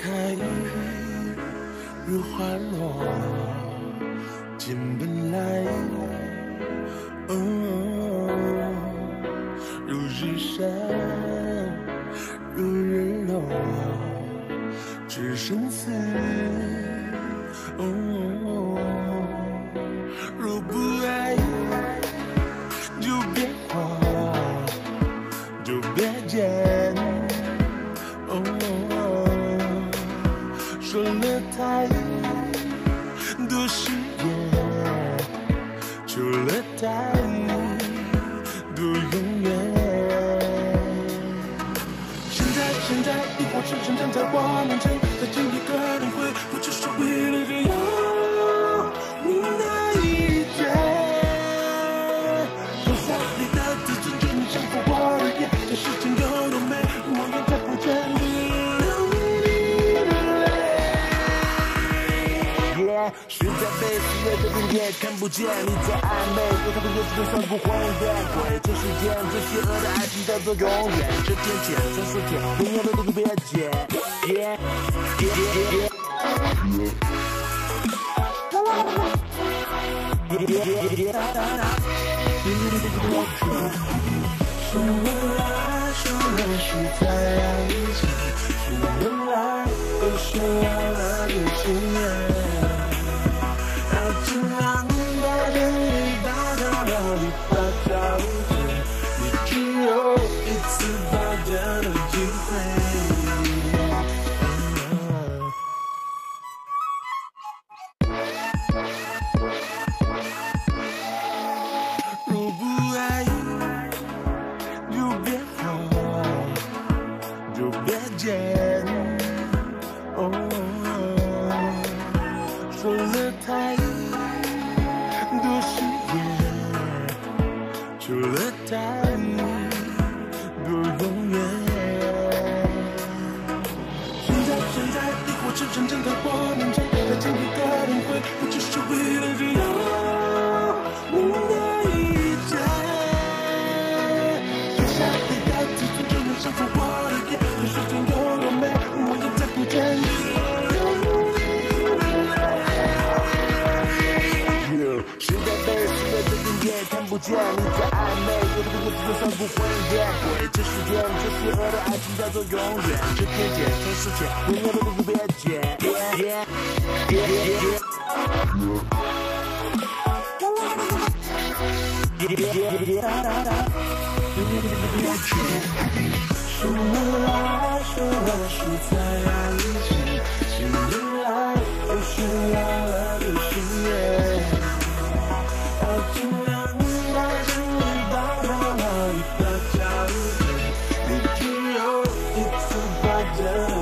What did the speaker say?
开如花落进本来，如日升，如日落，只生死。如不爱，了太多誓言，除了太多永远。现在，现在，一火车正站在我面前，悬在被岁月的边界，看不见你在暧昧，有太多有趣的算不会变鬼。这世间最邪恶的爱情叫做永远，这天见，这世界永远都都别解。Yeah。除，了太多永远。现在，现在，你活着真正在我面前，再见一个人会，不只是为了只有你那一天。留下的自尊，就能征服我的眼，这世间有多美，我也再不见你。时代被岁月的边界看不见你在暧昧，有的有的算不会变鬼。这世间最邪恶的爱情叫做永远，这天界这世界永远都不别解。Yeah yeah yeah yeah。说来说是在爱情，醒来又是忘了的心愿。要怎么 love.